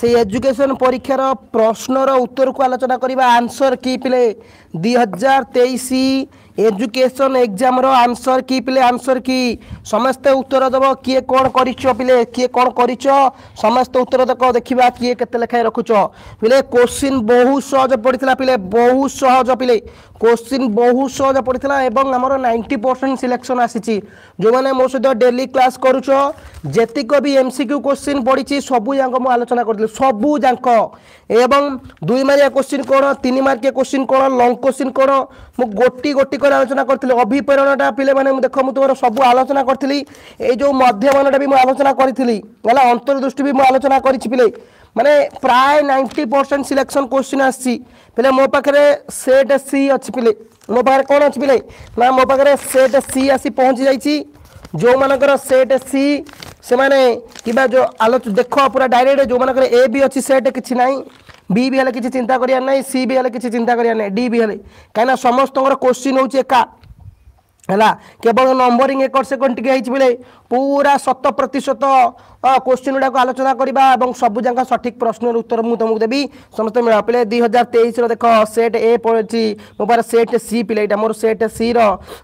সেই এজুকেশন পরীক্ষার প্রশ্নর উত্তরক আলোচনা করা আনসর কি পিলে দুই হাজার তেইশ এজুকেশন এক্সামর আনসর কি পিলে আনসর কি সমস্তে উত্তর দেব কিয়ে কোণ করিছ পিলে কিয়ে কোণ করিছ সমস্তে উত্তর দেখ দেখিবা কিয়ে কেতে লেখায় রখুছ পিলে কোশ্চিন বহু সহজ পড়িলা পিলে বহু সহজ পিলে কোশ্চিন বহু সহজ পড়িলা এবং আমার নাইনটি পরসেন্ট সিলেকশন আসিছি যে মো সহ ডেলি ক্লাস করুছ যেতিক বি এমসিকিউ কোশ্চিন পড়িছি সবু যাক মু আলোচনা করি সবু যাক এবং দুই মার্কিয়া কোশ্চিন কোণ তিন মার্কিয়া কোশ্চিন কোণ লং কোশ্চিন কোণ মু গোটি গোটি ଉପରେ ଆଲୋଚନା କରିଥିଲି ଅଭିପ୍ରେରଣଟା ପିଲାମାନେ ମୁଁ ଦେଖ ମୁଁ ତୁମର ସବୁ ଆଲୋଚନା କରିଥିଲି ଏଇ ଯେଉଁ ମଧ୍ୟମାନଟା ବି ମୁଁ ଆଲୋଚନା କରିଥିଲି ହେଲା ଅନ୍ତର୍ଦୃଷ୍ଟି ବି ମୁଁ ଆଲୋଚନା କରିଛି ପିଲେ ମାନେ ପ୍ରାୟ ନାଇଣ୍ଟି ପରସେଣ୍ଟ ସିଲେକ୍ସନ୍ କୋଶ୍ଚିନ୍ ଆସିଛି ପିଲେ ମୋ ପାଖରେ ସେଟ୍ ସି ଅଛି ପିଲେ ମୋ ପାଖରେ କ'ଣ ଅଛି ପିଲେ ନା ମୋ ପାଖରେ ସେଟ୍ ସି ଆସି ପହଞ୍ଚି ଯାଇଛି ଯେଉଁମାନଙ୍କର ସେଟ୍ ସି ସେମାନେ କିମ୍ବା ଯେଉଁ ଆଲୋଚ ଦେଖ ପୁରା ଡାଇରେକ୍ଟ ଯେଉଁମାନଙ୍କର ଏ ବି ଅଛି ସେଟ୍ କିଛି ନାହିଁ বি বি হলে কিছু চিন্তা করিয়ার নাই সি বি হলে কিছু চিন্তা করিয়ার নাই ডি বি হলে কেন সমস্ত কোশ্চিন হচ্ছে একা ହେଲା কেবল নম্বরিং ଏକର সেকেন্ড ଟିକେ হয়েছে ବେଳେ পুরা শত প্রতিশত কোশ্চিন গুড়াক আলোচনা করা এবং সবুজাঙ্ক সঠিক প্রশ্নর উত্তর মু তোমাকে দেবি সমস্ত মিল পিলে দুই হাজার তেইশর দেখ সেট এ পড়েছি মো পাখে সেট সি পিলে এটা মোর সেট সি র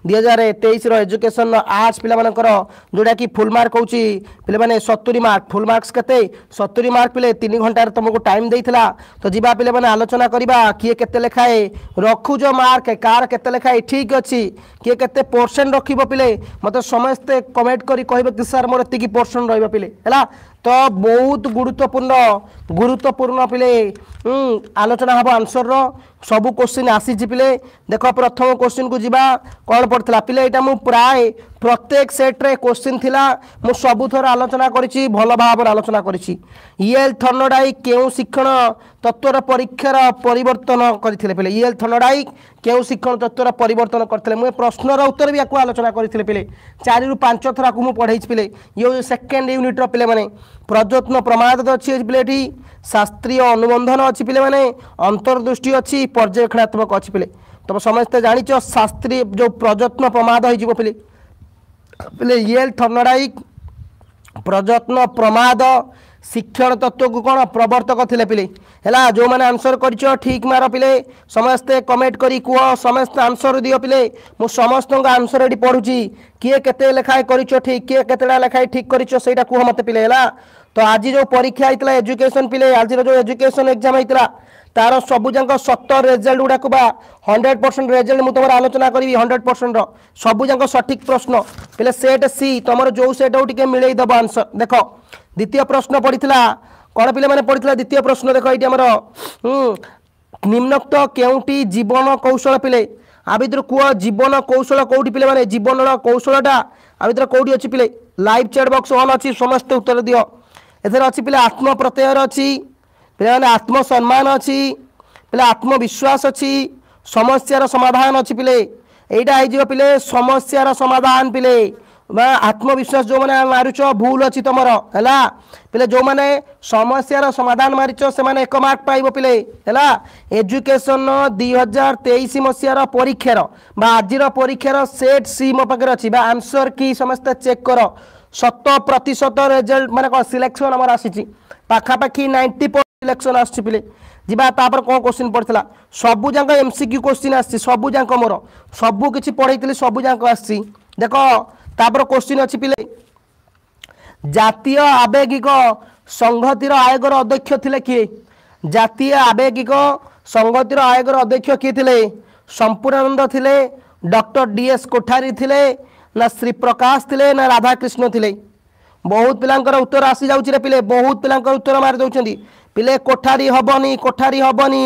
দুই হাজার তেইশর এজুকেশন আর্টস পিলামানকর যেটা কি ফুল মার্ক হচ্ছে পিলে মানে সতুরি মার্ক ফুল মার্কস কেতে সতুরি মার্ক পিলে তিন ঘন্টার তোমাকে টাইম দিয়েছিলা তো যা পিলে মানে আলোচনা করা কি কেতে লেখায়ে রখুছ মার্ক কার কেতে লেখায়ে ঠিক অছি কি কেতে পরসেন্ট রখিব পিলে মতো সমস্তে কমেন্ট করে ରହିବ ତୁଷାର ମୋର ଏତିକି ପର୍ସେଣ୍ଟ ରହିବା ପିଲେ ହେଲା তো বহুত গুরুত্বপূর্ণ গুরুত্বপূর্ণ পিলে আলোচনা হব আনসরর সবু কোশ্চিন আসিছি পিলে দেখ প্রথম কোশ্চিন কু যা কম পড়া পিলে এটা মু প্রায় প্রত্যেক সেট্রে কোশ্চিন লা মু সবুথর আলোচনা করেছি ভাল ভাবে আলোচনা করেছি ইএল থর্নোডাইক কেউ শিক্ষণ তত্ত্বর পরীক্ষার পরিবর্তন করে পিলে ইএল থর্নোডাইক কেউ শিক্ষণ তত্ত্বর পরিবর্তন করে মু প্রশ্নর উত্তর বি আলোচনা করে পিলে চারি পাঁচ থর পড়াইছি পিলে ইয়ে সেকেন্ড ইউনিট্র পিলে মানে ପ୍ରଯତ୍ନ ପ୍ରମାଦ ଅଛି ଏ ପିଲାଟି ଶାସ୍ତ୍ରୀୟ ଅନୁବନ୍ଧନ ଅଛି ପିଲାମାନେ ଅନ୍ତର୍ଦୃଷ୍ଟି ଅଛି ପର୍ଯ୍ୟବେକ୍ଷଣାତ୍ମକ ଅଛି ପିଲେ ତମେ ସମସ୍ତେ ଜାଣିଛ ଶାସ୍ତ୍ରୀୟ ଯେଉଁ ପ୍ରଯତ୍ନ ପ୍ରମାଦ ହୋଇଯିବ ପିଲେ ପିଲେ ଇଏଲ୍ ଥର୍ନଡ଼ାଇକ୍ ପ୍ରଯତ୍ନ ପ୍ରମାଦ ଶିକ୍ଷଣ ତତ୍ତ୍ୱକୁ କ'ଣ ପ୍ରବର୍ତ୍ତକ ଥିଲେ ପିଲେ ହେଲା ଯେଉଁମାନେ ଆନ୍ସର କରିଛ ଠିକ୍ ମାର ପିଲେ ସମସ୍ତେ କମେଣ୍ଟ କରି କୁହ ସମସ୍ତେ ଆନ୍ସର ଦିଅ ପିଲେ ମୁଁ ସମସ୍ତଙ୍କ ଆନ୍ସର ଏଠି ପଢ଼ୁଛି କିଏ କେତେ ଲେଖାଏଁ କରିଛ ଠିକ୍ କିଏ କେତେଟା ଲେଖାଏଁ ଠିକ୍ କରିଛ ସେଇଟା କୁହ ମୋତେ ପିଲେ ହେଲା ତ ଆଜି ଯେଉଁ ପରୀକ୍ଷା ହେଇଥିଲା ଏଜୁକେସନ୍ ପିଲେ ଆଜିର ଯେଉଁ ଏଜୁକେସନ୍ ଏକ୍ଜାମ୍ ହେଇଥିଲା ତାର ସବୁଯାକ ସତ ରେଜଲ୍ଟ ଗୁଡ଼ାକୁ ବା ହଣ୍ଡ୍ରେଡ଼୍ ପରସେଣ୍ଟ ରେଜଲ୍ଟ ମୁଁ ତୁମର ଆଲୋଚନା କରିବି ହଣ୍ଡ୍ରେଡ଼୍ ପରସେଣ୍ଟର ସବୁଯାକ ସଠିକ୍ ପ୍ରଶ୍ନ ପିଲେ ସେଟ୍ ସି ତୁମର ଯେଉଁ ସେଟ୍ ହଉ ଟିକେ ମିଳେଇ ଦେବ ଆନ୍ସର ଦେଖ ଦ୍ୱିତୀୟ ପ୍ରଶ୍ନ ପଡ଼ିଥିଲା କ'ଣ ପିଲାମାନେ ପଡ଼ିଥିଲା ଦ୍ୱିତୀୟ ପ୍ରଶ୍ନ ଦେଖ ଏଇଠି ଆମର ନିମ୍ନୋକ୍ତ କେଉଁଟି ଜୀବନ କୌଶଳ ପିଲେ ଆ ଭିତରୁ କୁହ ଜୀବନ କୌଶଳ କେଉଁଠି ପିଲାମାନେ ଜୀବନର କୌଶଳଟା ଆ ଭିତରେ କେଉଁଠି ଅଛି ପିଲେ ଲାଇଭ୍ ଚାଟ୍ ବକ୍ସ ଅନ୍ ଅଛି ସମସ୍ତେ ଉତ୍ତର ଦିଅ ଏଥିରେ ଅଛି ପିଲା ଆତ୍ମ ପ୍ରତ୍ୟୟର ଅଛି ପିଲାମାନେ ଆତ୍ମସମ୍ମାନ ଅଛି ପିଲା ଆତ୍ମବିଶ୍ୱାସ ଅଛି ସମସ୍ୟାର ସମାଧାନ ଅଛି ପିଲେ ଏଇଟା ହେଇଯିବ ପିଲେ ସମସ୍ୟାର ସମାଧାନ ପିଲେ ବା ଆତ୍ମବିଶ୍ୱାସ ଯେଉଁମାନେ ମାରୁଛ ଭୁଲ ଅଛି ତମର ହେଲା ପିଲେ ଯେଉଁମାନେ ସମସ୍ୟାର ସମାଧାନ ମାରିଛ ସେମାନେ ଏକ ମାର୍କ ପାଇବ ପିଲେ ହେଲା ଏଜୁକେସନ ଦୁଇ ହଜାର ତେଇଶ ମସିହାର ପରୀକ୍ଷାର ବା ଆଜିର ପରୀକ୍ଷାର ସେଟ୍ ସି ମୋ ପାଖରେ ଅଛି ବା ଆନ୍ସର କି ସମସ୍ତେ ଚେକ୍ କର ଶତ ପ୍ରତିଶତ ରେଜଲ୍ଟ ମାନେ କ'ଣ ସିଲେକ୍ସନ୍ ଆମର ଆସିଛି ପାଖାପାଖି ନାଇଣ୍ଟି ପରସେଣ୍ଟ ସିଲେକ୍ସନ୍ ଆସିଛି ପିଲେ ଯିବା ତାପରେ କ'ଣ କୋଶ୍ଚିନ୍ ପଡ଼ିଥିଲା ସବୁଯାକ ଏମ୍ ସି କ୍ୟୁ କୋଶ୍ଚିନ୍ ଆସିଛି ସବୁଯାକ ମୋର ସବୁ କିଛି ପଢ଼େଇଥିଲି ସବୁଯାକ ଆସିଛି ଦେଖ ତାପରେ କୋଶ୍ଚିନ୍ ଅଛି ପିଲେ ଜାତୀୟ ଆବେଗିକ ସଂହତିର ଆୟୋଗର ଅଧ୍ୟକ୍ଷ ଥିଲେ କିଏ ଜାତୀୟ ଆବେଗିକ ସଂହତିର ଆୟୋଗର ଅଧ୍ୟକ୍ଷ କିଏ ଥିଲେ ସମ୍ପୂର୍ଣ୍ଣାନନ୍ଦ ଥିଲେ ଡକ୍ଟର ଡି ଏସ୍ କୋଠାରୀ ଥିଲେ ନା ଶ୍ରୀପ୍ରକାଶ ଥିଲେ ନା ରାଧାକ୍ରିଷ୍ଣ ଥିଲେ ବହୁତ ପିଲାଙ୍କର ଉତ୍ତର ଆସିଯାଉଛି ରେ ପିଲେ ବହୁତ ପିଲାଙ୍କର ଉତ୍ତର ମାରିଦେଉଛନ୍ତି ପିଲେ କୋଠାରୀ ହେବନି କୋଠାରୀ ହେବନି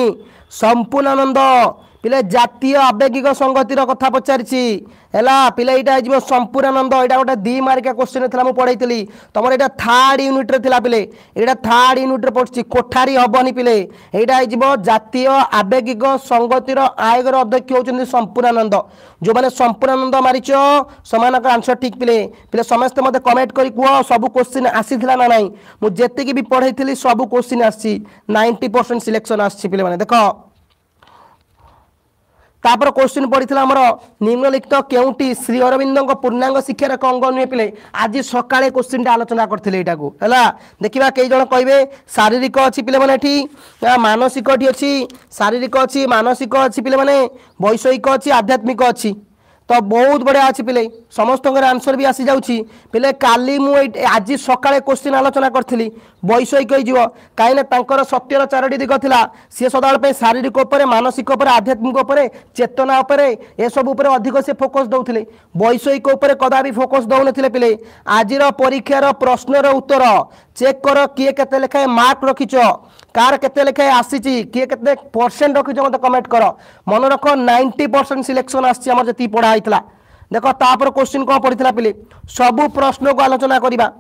ସମ୍ପୂର୍ଣ୍ଣାନନ୍ଦ ପିଲା ଜାତୀୟ ଆବେଗିକ ସଂଗତିର କଥା ପଚାରିଛି ହେଲା ପିଲା ଏଇଟା ହେଇଯିବ ସମ୍ପୂର୍ଣ୍ଣାନନ୍ଦ ଏଇଟା ଗୋଟେ ଦୁଇ ମାର୍କିଆ କୋଶ୍ଚିନ୍ ଥିଲା ମୁଁ ପଢ଼େଇଥିଲି ତମର ଏଇଟା ଥାର୍ଡ ୟୁନିଟ୍ରେ ଥିଲା ପିଲେ ଏଇଟା ଥାର୍ଡ ୟୁନିଟ୍ରେ ପଡ଼ୁଛି କୋଠାରି ହବନି ପିଲେ ଏଇଟା ହେଇଯିବ ଜାତୀୟ ଆବେଗିକ ସଂଗତିର ଆୟୋଗର ଅଧ୍ୟକ୍ଷ ହେଉଛନ୍ତି ସମ୍ପୂର୍ଣ୍ଣାନନ୍ଦ ଯେଉଁମାନେ ସମ୍ପୂର୍ଣ୍ଣାନନ୍ଦ ମାରିଛ ସେମାନଙ୍କର ଆନ୍ସର୍ ଠିକ୍ ପିଲେ ପିଲେ ସମସ୍ତେ ମୋତେ କମେଣ୍ଟ କରି କୁହ ସବୁ କୋଶ୍ଚିନ୍ ଆସିଥିଲା ନା ନାହିଁ ମୁଁ ଯେତିକି ବି ପଢ଼େଇଥିଲି ସବୁ କୋଶ୍ଚିନ୍ ଆସିଛି ନାଇଣ୍ଟି ପରସେଣ୍ଟ ସିଲେକ୍ସନ୍ ଆସିଛି ପିଲେମାନେ ଦେଖ ତାପରେ କୋଶ୍ଚିନ୍ ପଡ଼ିଥିଲା ଆମର ନିମ୍ନଲିଖିତ କେଉଁଟି ଶ୍ରୀ ଅରବିନ୍ଦଙ୍କ ପୂର୍ଣ୍ଣାଙ୍ଗ ଶିକ୍ଷାର ଏକ ଅଙ୍ଗ ନୁହେଁ ପିଲେ ଆଜି ସକାଳେ କୋଶ୍ଚିନ୍ଟା ଆଲୋଚନା କରିଥିଲେ ଏଇଟାକୁ ହେଲା ଦେଖିବା କେଇ ଜଣ କହିବେ ଶାରୀରିକ ଅଛି ପିଲାମାନେ ଏଠି ମାନସିକଟି ଅଛି ଶାରୀରିକ ଅଛି ମାନସିକ ଅଛି ପିଲାମାନେ ବୈଷୟିକ ଅଛି ଆଧ୍ୟାତ୍ମିକ ଅଛି ତ ବହୁତ ବଢ଼ିଆ ଅଛି ପିଲେ ସମସ୍ତଙ୍କର ଆନ୍ସର୍ ବି ଆସିଯାଉଛି ପିଲେ କାଲି ମୁଁ ଏଇ ଆଜି ସକାଳେ କୋଶ୍ଚିନ୍ ଆଲୋଚନା କରିଥିଲି ବୈଷୟିକ ହେଇଯିବ କାହିଁକିନା ତାଙ୍କର ସତ୍ୟର ଚାରୋଟି ଦିଗ ଥିଲା ସିଏ ସଦାବେଳ ପାଇଁ ଶାରୀରିକ ଉପରେ ମାନସିକ ଉପରେ ଆଧ୍ୟାତ୍ମିକ ଉପରେ ଚେତନା ଉପରେ ଏସବୁ ଉପରେ ଅଧିକ ସେ ଫୋକସ୍ ଦେଉଥିଲେ ବୈଷୟିକ ଉପରେ କଦାପି ଫୋକସ୍ ଦେଉନଥିଲେ ପିଲେ ଆଜିର ପରୀକ୍ଷାର ପ୍ରଶ୍ନର ଉତ୍ତର ଚେକ୍ କର କିଏ କେତେ ଲେଖାଏଁ ମାର୍କ ରଖିଛ कार के लेखाए आसी किए के परसेंट रखी मत कमेंट कर मन रख नाइंटी परसेंट सिलेक्शन आम जी पढ़ाई देख तापर क्वेश्चन कौन पड़ी पिले सबु प्रश्न को आलोचना करवा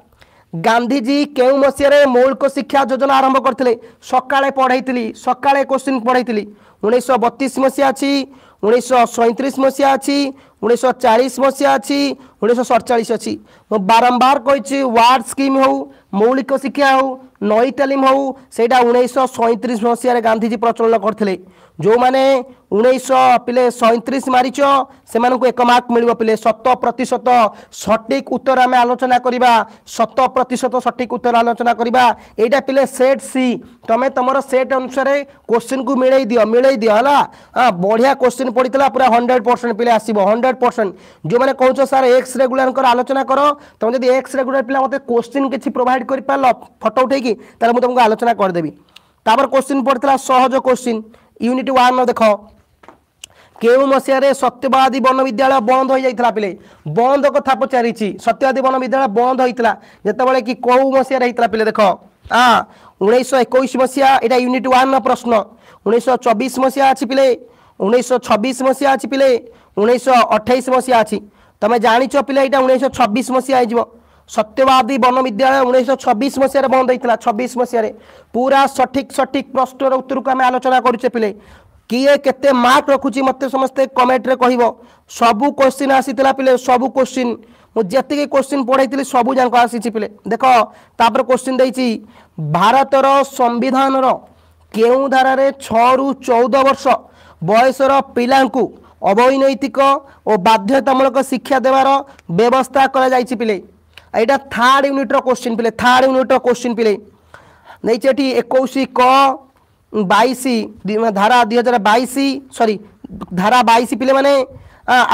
গান্ধীজি কেউ মশিয়ারে মৌলিক শিক্ষা যোজনা আরম্ভ করে সকালে পড়াইলি সকালে কোশ্চিন পড়াইলি উনিশশো বতিশ মশিয়া আছে উনিশশো সৈত্রিশ মশিয়া আছে উনিশশো চাশ মশিয়া আছে উনিশশো সড়চাশ অছি বারম্বার কী ওয়ার্ড স্কিম হো মৌলিক শিক্ষা হো ନଈତାଲିମ ହେଉ ସେଇଟା ଉଣେଇଶହ ସଇଁତିରିଶ ମସିହାରେ ଗାନ୍ଧିଜୀ ପ୍ରଚଳନ କରିଥିଲେ ଯେଉଁମାନେ ଉଣେଇଶହ ପିଲେ ସଇଁତିରିଶ ମାରିଛ ସେମାନଙ୍କୁ ଏକ ମାର୍କ ମିଳିବ ପିଲେ ଶତ ପ୍ରତିଶତ ସଠିକ୍ ଉତ୍ତର ଆମେ ଆଲୋଚନା କରିବା ଶତ ପ୍ରତିଶତ ସଠିକ୍ ଉତ୍ତର ଆଲୋଚନା କରିବା ଏଇଟା ପିଲେ ସେଟ୍ ସି ତମେ ତମର ସେଟ୍ ଅନୁସାରେ କୋଶ୍ଚିନ୍କୁ ମିଳେଇ ଦିଅ ମିଳେଇ ଦିଅ ହେଲା ହଁ ବଢ଼ିଆ କୋଶ୍ଚିନ୍ ପଡ଼ିଥିଲା ପୁରା ହଣ୍ଡ୍ରେଡ଼ ପରସେଣ୍ଟ ପିଲେ ଆସିବ ହଣ୍ଡ୍ରେଡ଼ ପରସେଣ୍ଟ ଯେଉଁମାନେ କହୁଛ ସାର୍ ଏକ୍ସ ରେଗୁଲାରଙ୍କର ଆଲୋଚନା କର ତମେ ଯଦି ଏକ୍ସ ରେଗୁଲାର ପିଲା ମୋତେ କୋଶ୍ଚିନ୍ କିଛି ପ୍ରୋଭାଇଡ଼ କରିପାରିଲ ଫଟୋ ଉଠେଇକି ତାହେଲେ ମୁଁ ତୁମକୁ ଆଲୋଚନା କରିଦେବି ତାପରେ କୋଶ୍ଚିନ୍ ପଡ଼ିଥିଲା ସହଜ କୋଶ୍ଚିନ୍ ୟୁନିଟ୍ ୱାନ୍ର ଦେଖ କେଉଁ ମସିହାରେ ସତ୍ୟବାଦୀ ବନ ବିଦ୍ୟାଳୟ ବନ୍ଦ ହୋଇଯାଇଥିଲା ପିଲେ ବନ୍ଦ କଥା ପଚାରିଛି ସତ୍ୟବାଦୀ ବନ ବିଦ୍ୟାଳୟ ବନ୍ଦ ହୋଇଥିଲା ଯେତେବେଳେ କି କେଉଁ ମସିହାରେ ହେଇଥିଲା ପିଲେ ଦେଖ ଉଣେଇଶହ ଏକୋଇଶ ମସିହା ଏଇଟା ୟୁନିଟ୍ ୱାନ୍ର ପ୍ରଶ୍ନ ଉଣେଇଶହ ଚବିଶ ମସିହା ଅଛି ପିଲେ ଉଣେଇଶହ ଛବିଶ ମସିହା ଅଛି ପିଲେ ଉଣେଇଶହ ଅଠେଇଶ ମସିହା ଅଛି ତମେ ଜାଣିଛ ପିଲେ ଏଇଟା ଉଣେଇଶହ ଛବିଶ ମସିହା ହେଇଯିବ ସତ୍ୟବାଦୀ ବନ ବିଦ୍ୟାଳୟ ଉଣେଇଶହ ଛବିଶ ମସିହାରେ ବନ୍ଦ ହେଇଥିଲା ଛବିଶ ମସିହାରେ ପୁରା ସଠିକ୍ ସଠିକ୍ ପ୍ରଶ୍ନର ଉତ୍ତରକୁ ଆମେ ଆଲୋଚନା କରୁଛେ ପିଲେ କିଏ କେତେ ମାର୍କ ରଖୁଛି ମୋତେ ସମସ୍ତେ କମେଣ୍ଟରେ କହିବ ସବୁ କୋଶ୍ଚିନ୍ ଆସିଥିଲା ପିଲେ ସବୁ କୋଶ୍ଚିନ୍ ମୁଁ ଯେତିକି କୋଶ୍ଚିନ୍ ପଢ଼େଇଥିଲି ସବୁ ଯାକ ଆସିଛି ପିଲେ ଦେଖ ତାପରେ କୋଶ୍ଚିନ୍ ଦେଇଛି ଭାରତର ସମ୍ବିଧାନର କେଉଁ ଧାରାରେ ଛଅରୁ ଚଉଦ ବର୍ଷ ବୟସର ପିଲାଙ୍କୁ ଅବୈନୈତିକ ଓ ବାଧ୍ୟତାମୂଳକ ଶିକ୍ଷା ଦେବାର ବ୍ୟବସ୍ଥା କରାଯାଇଛି ପିଲେ এটা থার্ড ইউনিটর কোশ্চিন পিলে থার্ড ইউনিটর কোশ্চিন পিলে ନେଇଛି ଏଠି ଏକୋଇଶ କ ବାଇଶ ଧାରା ଦୁଇ ହଜାର ବାଇଶ ସରି ଧାରା ବାଇଶ ପିଲେମାନେ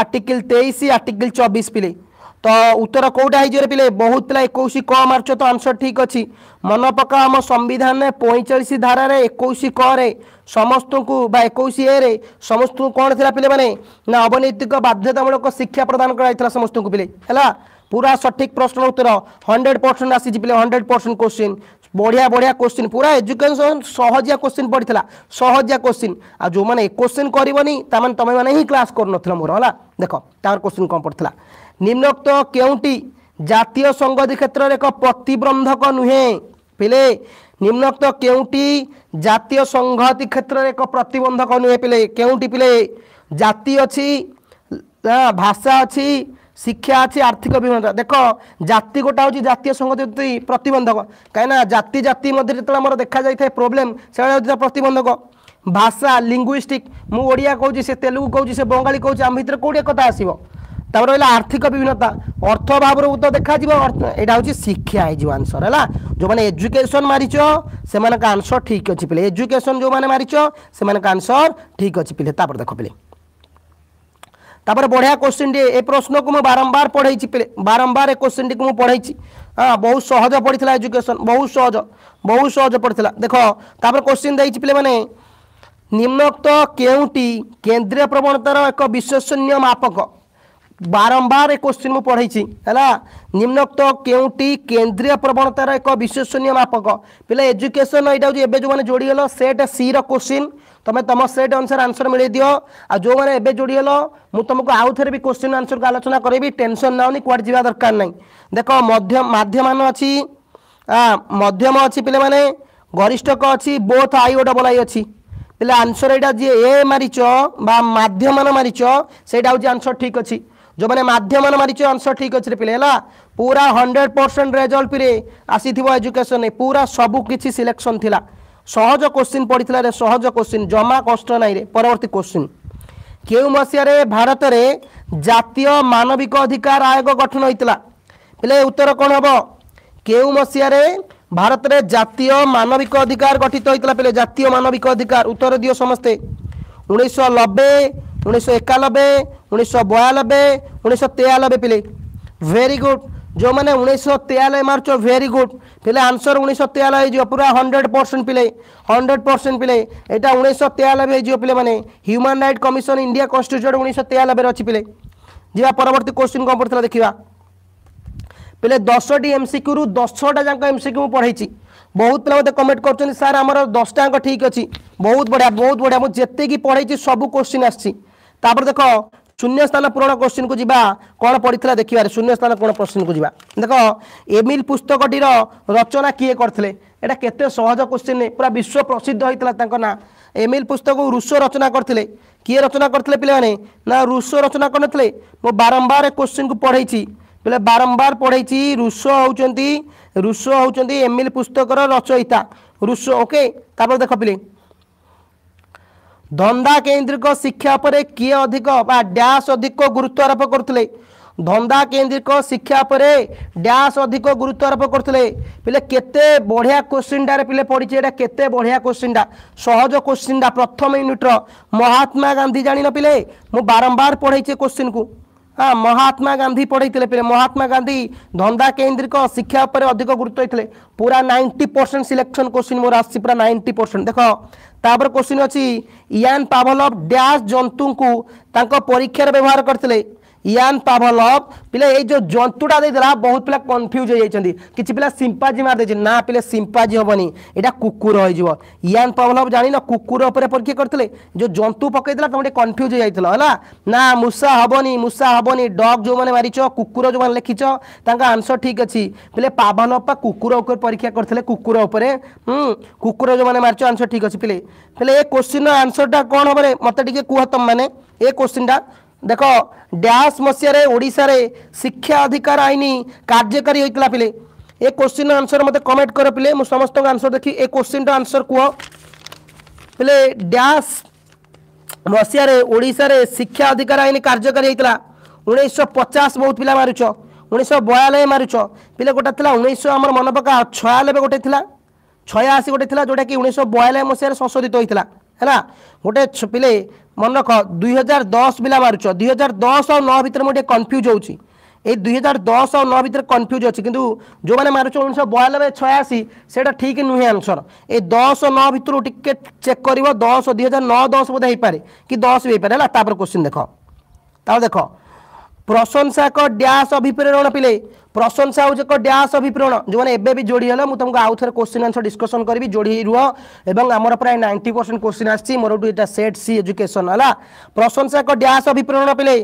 ଆର୍ଟିକିଲ ତେଇଶ ଆର୍ଟିକିଲ ଚବିଶ ପିଲେ ତ ଉତ୍ତର କେଉଁଟା ହେଇଯିବରେ ପିଲେ ବହୁତ ପିଲା ଏକୋଇଶ କ ମାରୁଛ ତ ଆନ୍ସର ଠିକ୍ ଅଛି ମନେ ପକାଅ ଆମ ସମ୍ବିଧାନରେ ପଇଁଚାଳିଶ ଧାରାରେ ଏକୋଇଶ କରେ ସମସ୍ତଙ୍କୁ ବା ଏକୋଇଶ ଏରେ ସମସ୍ତଙ୍କୁ କ'ଣ ଥିଲା ପିଲେମାନେ ନା ଅବନୈତିକ ବାଧ୍ୟତାମୂଳକ ଶିକ୍ଷା ପ୍ରଦାନ କରାଯାଇଥିଲା ସମସ୍ତଙ୍କୁ ପିଲେ ହେଲା পুরা সঠিক প্রশ্নর উত্তর হন্ড্রেড পরসেন্ট আসিছি পিলে হন্ড্রেড পরসেন্ট কোশ্চিন বঢ়িয়া বঢ়িয়া কোশ্চিন পুরা এজুকেশন সহজিয়া কোশ্চিন পড়িলা সহজিয়া কোশ্চিন আর যে কোশ্চিন করবনি তার মানে তুমি মানে হি ক্লাস করুন মোর হল দেখ তার কোশ্চিন কম পড়িলা নিম্নোক্ত কেউটি জাতীয় সংগতি ক্ষেত্রে এক প্রতিবন্ধক নুহে পিলে নিম্নোক্ত কেউটি জাতীয় সংহতি ক্ষেত্রে এক প্রতিবন্ধক নুহে পিলে কেউটি পিলে জাতি অছি ভাষা অছি শিক্ষা আছে আর্থিক বিভিন্নতা দেখ জাতি গোটা হচ্ছে জাতীয় সংহতি প্রতবন্ধক কিনা জাতি জাতি মধ্যে যেত আমার দেখা যাই প্রোবলেম সেটা হচ্ছে প্রতবন্ধক ভাষা লিঙ্গুইষ্টিক মু ওড়িয়া কৌছি সে তেলুগু কৌছি সে বঙ্গালী কৌছি আমি ভিতরে কোটি কথা আসব তাপরে রহলা আর্থিক বিভিন্নতা অর্থ অভাবর তো দেখা যাব এটা হচ্ছে শিক্ষা হয়ে যাব আনসর হল যে এজুকেশন মারিছ সে আনসর ঠিক অছি পিলে এজুকেশন যে মারিছ সে আনসর ঠিক অছি পিলে তাপরে দেখ পিলে ତାପରେ ବଢ଼ିଆ କୋଶ୍ଚିନ୍ଟିଏ ଏ ପ୍ରଶ୍ନକୁ ମୁଁ ବାରମ୍ବାର ପଢ଼େଇଛି ବାରମ୍ବାର ଏ କୋଶ୍ଚିନ୍ଟିକୁ ମୁଁ ପଢ଼େଇଛି ହଁ ବହୁତ ସହଜ ପଡ଼ିଥିଲା ଏଜୁକେସନ୍ ବହୁତ ସହଜ ବହୁତ ସହଜ ପଡ଼ିଥିଲା ଦେଖ ତାପରେ କୋଶ୍ଚିନ୍ ଦେଇଛି ପିଲାମାନେ ନିମ୍ନୋକ୍ତ କେଉଁଟି କେନ୍ଦ୍ରୀୟ ପ୍ରବଣତାର ଏକ ବିଶ୍ୱସନୀୟ ମାପକ বারম্বার এ কোশ্চিন মু পড়াইছি হ্যাঁ নিম্নোক্ত কেউটি কেন্দ্রীয় প্রবণতার এক বিশ্বসনীয় মাপক পিলা এজুকেশন এটা হচ্ছে এবে যে যোড়িগেল সেট সি রোশ্চিন তুমি তুম সেট অনুসার আনসর মিলাই দিও আগে এবে যোড়িগেল মু তুমি আউথরে বি কোশ্চিন আনসর কু আলোচনা করবি টেনশন নাওনি কুয়াড়ে যা দরকার নাই দেখ মাধ্যমান অছি মধ্যম অছি পিলে মানে গরিষ্ঠক অছি both I O double I অছি পিলে আনসর এটা যে এ মারিছ বা মাধ্যমান মারিছ সেইটা হচ্ছে আনসর ঠিক অছি ଯେଉଁମାନେ ମାଧ୍ୟମରେ ମାରିଛୁ ଆନ୍ସର୍ ଠିକ୍ ଅଛି ରେ ପିଲେ ହେଲା ପୁରା ହଣ୍ଡ୍ରେଡ଼ ପରସେଣ୍ଟ ରେଜଲ୍ଟ ପିରେ ଆସିଥିବ ଏଜୁକେସନରେ ପୁରା ସବୁ କିଛି ସିଲେକ୍ସନ୍ ଥିଲା ସହଜ କୋଶ୍ଚିନ୍ ପଡ଼ିଥିଲା ରେ ସହଜ କୋଶ୍ଚିନ୍ ଜମା କଷ୍ଟ ନାହିଁରେ ପରବର୍ତ୍ତୀ କୋଶ୍ଚିନ୍ କେଉଁ ମସିହାରେ ଭାରତରେ ଜାତୀୟ ମାନବିକ ଅଧିକାର ଆୟୋଗ ଗଠନ ହୋଇଥିଲା ପିଲେ ଉତ୍ତର କ'ଣ ହେବ କେଉଁ ମସିହାରେ ଭାରତରେ ଜାତୀୟ ମାନବିକ ଅଧିକାର ଗଠିତ ହୋଇଥିଲା ପିଲେ ଜାତୀୟ ମାନବିକ ଅଧିକାର ଉତ୍ତର ଦିଅ ସମସ୍ତେ ଉଣେଇଶହ ନବେ ଉଣେଇଶହ ଏକାନବେ ଉଣେଇଶହ ବୟାନବେ ଉଣେଇଶହ ତେୟାନବେ ପିଲେ ଭେରି ଗୁଡ୍ ଯେଉଁମାନେ ଉଣେଇଶହ ତେୟାନବେ ମାରୁଛ ଭେରି ଗୁଡ୍ ପିଲେ ଆନ୍ସର ଉଣେଇଶହ ତେୟାନବେ ହେଇଯିବ ପୁରା ହଣ୍ଡ୍ରେଡ଼ ପରସେଣ୍ଟ ପିଲେ ହଣ୍ଡ୍ରେଡ଼ ପରସେଣ୍ଟ ପିଲେ ଏଇଟା ଉଣେଇଶହ ତେୟାନବେ ହେଇଯିବ ପିଲେମାନେ human right commission India constitute ଉଣେଇଶହ ତେୟାନବେରେ ଅଛି ପିଲେ ଯିବା ପରବର୍ତ୍ତୀ କୋଶ୍ଚିନ୍ କ'ଣ ପଡ଼ିଥିଲା ଦେଖିବା ପିଲେ ଦଶଟି ଏମ୍ ସି କ୍ୟୁରୁ ଦଶଟା ଯାକ ଏମ୍ ସି କ୍ୟୁ ମୁଁ ପଢ଼ାଇଛି ବହୁତ ପିଲା ମୋତେ କମେଣ୍ଟ କରୁଛନ୍ତି ସାର୍ ଆମର ଦଶଟା ଯାକ ଠିକ୍ ଅଛି ବହୁତ ବଢ଼ିଆ ବହୁତ ବଢ଼ିଆ ମୁଁ ଯେତିକି ପଢ଼େଇଛି ସବୁ କୋଶ୍ଚିନ୍ ଆସିଛି ତାପରେ ଦେଖ ଶୂନ୍ୟସ୍ଥାନ ପୂରଣ କୋଶ୍ଚିନ୍କୁ ଯିବା କ'ଣ ପଡ଼ିଥିଲା ଦେଖିବାରେ ଶୂନ୍ୟସ୍ଥାନ ପୂରଣ କୋଶ୍ଚିନ୍କୁ ଯିବା ଦେଖ ଏମିଲ ପୁସ୍ତକଟିର ରଚନା କିଏ କରିଥିଲେ ଏଇଟା କେତେ ସହଜ କୋଶ୍ଚିନ୍ ପୁରା ବିଶ୍ୱ ପ୍ରସିଦ୍ଧ ହୋଇଥିଲା ତାଙ୍କ ନାଁ ଏମିଲ ପୁସ୍ତକକୁ ରୁଷୋ ରଚନା କରିଥିଲେ କିଏ ରଚନା କରିଥିଲେ ପିଲାମାନେ ନା ରୁଷୋ ରଚନା କରିନଥିଲେ ମୁଁ ବାରମ୍ବାର କୋଶ୍ଚିନ୍କୁ ପଢ଼େଇଛି ବୋଲେ ବାରମ୍ବାର ପଢ଼େଇଛି ରୁଷୋ ହେଉଛନ୍ତି ରୁଷୋ ହେଉଛନ୍ତି ଏମିଲ ପୁସ୍ତକର ରଚୟିତା ରୁଷୋ ଓକେ ତାପରେ ଦେଖ ପିଲେ ଧନ୍ଦା କେନ୍ଦ୍ରିକ ଶିକ୍ଷା ଉପରେ କିଏ ଅଧିକ ବା ଡ୍ୟାସ୍ ଅଧିକ ଗୁରୁତ୍ୱ ଆରୋପ କରୁଥିଲେ ଧନ୍ଦା କେନ୍ଦ୍ରିକ ଶିକ୍ଷା ଉପରେ ଡ୍ୟାସ୍ ଅଧିକ ଗୁରୁତ୍ୱ ଆରୋପ କରୁଥିଲେ ପିଲେ କେତେ ବଢ଼ିଆ କୋଶ୍ଚିନ୍ଟାରେ ପିଲେ ପଡ଼ିଛି ଏଇଟା କେତେ ବଢ଼ିଆ କୋଶ୍ଚିନ୍ଟା ସହଜ କୋଶ୍ଚିନ୍ଟା ପ୍ରଥମ ୟୁନିଟ୍ର ମହାତ୍ମା ଗାନ୍ଧୀ ଜାଣିନ ପିଲେ ମୁଁ ବାରମ୍ବାର ପଢ଼େଇଛି କୋଶ୍ଚିନ୍କୁ হ্যাঁ মহাত্মা গান্ধী পড়াইলে পরে মহাত্মা গান্ধী ধন্দা কেন্দ্রিক শিক্ষা উপরে অধিক গুরুত্ব হয়েছে পুরা ninety percent selection question more আসছে পুরা নাইনটি পরসেন্ট দেখ তাপরে কোশ্চিন অছি ইয়ান পাভলভ ড্যাশ জন্তুঙ্কু তাঙ্ক পরীক্ষার ব্যবহার করলে ইয়ান પાવલપ પેલા એ જો જંતુટા દેલા બહુત પેલા કન્ફ્યુઝ હઈ જઈચંતી કિછ પેલા સિમ્પાજી માર દેચે ના પેલા સિમ્પાજી હબની એટા કુકુર હઈ જીવ યાન પાવલપ જાણી ના કુકુર ઉપર પરીક્ષા કરતલે જો જંતુ પકઈ દેલા તમને કન્ફ્યુઝ હઈ જઈતલા હલા ના મુસા હબની મુસા હબની ડોગ જો મને મારીચો કુકુર જો મને લખીચો તાંકા આન્સર ઠીક અછી પેલે પાવલપ પા કુકુર ઉપર પરીક્ષા કરતલે કુકુર ઉપર હમ કુકુર જો મને મારીચો આન્સર ઠીક અછી પેલે પેલે એ ક્વેશ્ચન આન્સર ડા કોણ હબરે મતે ટીકે કુહ તમ મને એ ક્વેશ્ચન ડા দেখ ড্যাশ মশায় ওড়শার শিক্ষা অধিকার আইন কার্যকারী হয়েছিল পিলে এ কোশ্চিন আনসর মতো কমেন্ট কর পিলে মু সমস্ত আনসর দেখি এ কোশ্চিনটা আনসর কুহ পিলে ড্যাশ ମସିହାରେ ଓଡ଼ିଶାରେ ଶିକ୍ଷା ଅଧିକାର ଆଇନ କାର୍ଯ୍ୟକାରୀ ହୋଇଥିଲା ଉଣେଇଶହ ପଚାଶ ବହୁତ ପିଲା ମାରୁଛ ଉଣେଇଶହ ବୟାନବେ ମାରୁଛ ପିଲା ଗୋଟେ ଥିଲା ଉଣେଇଶହ ଆମର ମନେ ପକା ଛୟାନବେ ଗୋଟେ ଥିଲା ଛୟାଅଶୀ ଗୋଟେ ଥିଲା ଯେଉଁଟାକି ଉଣେଇଶହ ବୟାନବେ ମସିହାରେ ସଂଶୋଧିତ ହୋଇଥିଲା ହେଲା ଗୋଟେ ପିଲେ ମନେ ରଖ ଦୁଇ ହଜାର ଦଶ ପିଲା ମାରୁଛ ଦୁଇହଜାର ଦଶ ଆଉ ନଅ ଭିତରେ ମୁଁ ଟିକେ କନଫ୍ୟୁଜ୍ ହେଉଛି ଏଇ ଦୁଇ ହଜାର ଦଶ ଆଉ ନଅ ଭିତରେ କନଫ୍ୟୁଜ୍ ଅଛି କିନ୍ତୁ ଯେଉଁମାନେ ମାରୁଛ ଉଣେଇଶହ ବୟାନବେ ଛୟାଅଶୀ ସେଇଟା ଠିକ୍ ନୁହେଁ ଆନ୍ସର୍ ଏ ଦଶ ନଅ ଭିତରୁ ଟିକେ ଚେକ୍ କରିବ ଦଶ ଦୁଇ ହଜାର ନଅ ଦଶ ବୋଧେ ହେଇପାରେ କି ଦଶ ବି ହେଇପାରେ ହେଲା ତାପରେ କୋଶ୍ଚିନ୍ ଦେଖ ତାହେଲେ ଦେଖ প্রশংসা ক ড্যাশ অভিপ্রেরণ পিলে প্রশংসা হচ্ছে এক ড্যাশ অভিপ্রেরণ যে এবে বি যোড়ি হল তোমাকে আউ থে কোশ্চিন আনসর ডিসকসন করবি যোড়ি রুহ এবং আমার প্রায় নাইনটি পরসেন্ট কোশ্চিন আসছে মোর এটা সেট সি এজুকেশন হল প্রশংসা ক ড্যাশ অভিপ্রেরণ পিলে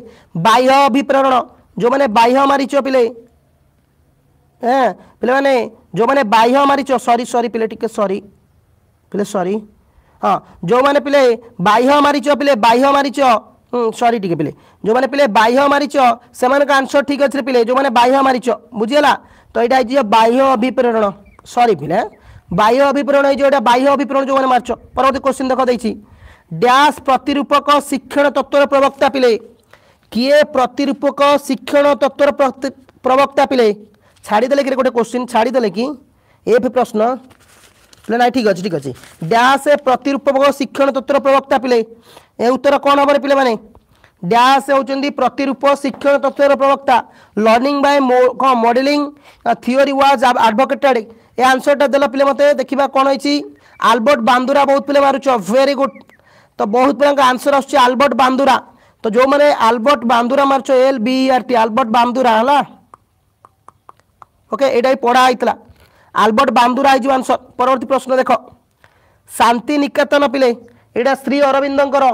বাহ্য অভিপ্রেরণ যে বাহ্য মারিছ পিলে হ্যাঁ পিলে মানে যে বাহ্য মারিছ সরি সরি পিলে টিকে সরি পিলে সরি হ্যাঁ যে পিলে বাহ্য মারিছ পিলে বাহ্য মারিছ सरी टी पे जो मैंने पे बाह्य मारिच से आंसर ठीक अच्छे पे जो मैंने बाह्य मारिच बुझीगला तो यहाँ बाह्य अभिप्रेरण सरी पे बाह्य अभिप्रेरण ये बाह्य अभिप्रेरण जो मैंने मारिच परवर्ती क्वेश्चन देख दे डैश प्रतिरूपक शिक्षण तत्वर प्रवक्ता पे किए प्रतिरूपक शिक्षण तत्वर प्रवक्ता पे छाड़देले कि गोटे क्वेश्चन छाड़देले कि एफ प्रश्न ना ठीक अच्छे ठीक अच्छे डैश प्रतिरूपक शिक्षण तत्वर प्रवक्ता पे ଏ ଉତ୍ତର କ'ଣ ହେବ ପିଲାମାନେ ଡ୍ୟାସ୍ ହେଉଛନ୍ତି ପ୍ରତିରୂପ ଶିକ୍ଷଣ ତତ୍ତ୍ୱର ପ୍ରବକ୍ତା ଲର୍ଣ୍ଣିଂ ବାଏ କ'ଣ ମଡେଲିଂ ଥିଓରି ୱାଜ୍ ଆଡ଼ଭୋକେଟେଡ୍ ଏ ଆନ୍ସରଟା ଦେଲ ପିଲା ମୋତେ ଦେଖିବା କ'ଣ ହେଇଛି ଆଲବର୍ଟ ବାନ୍ଦୁରା ବହୁତ ପିଲା ମାରୁଛ ଭେରି ଗୁଡ୍ ତ ବହୁତ ପିଲାଙ୍କ ଆନ୍ସର ଆସୁଛି ଆଲବର୍ଟ ବାନ୍ଦୁରା ତ ଯେଉଁମାନେ Albert Bandura ମାରୁଛ L B R T Albert Bandura ହେଲା ଓକେ ଏଇଟା ବି ପଢ଼ା ହେଇଥିଲା ଆଲବର୍ଟ ବାନ୍ଦୁରା ହେଇଯିବ ଆନ୍ସର ପରବର୍ତ୍ତୀ ପ୍ରଶ୍ନ ଦେଖ ଶାନ୍ତି ନିକେତନ ପିଲେ ଏଇଟା ଶ୍ରୀ ଅରବିନ୍ଦଙ୍କର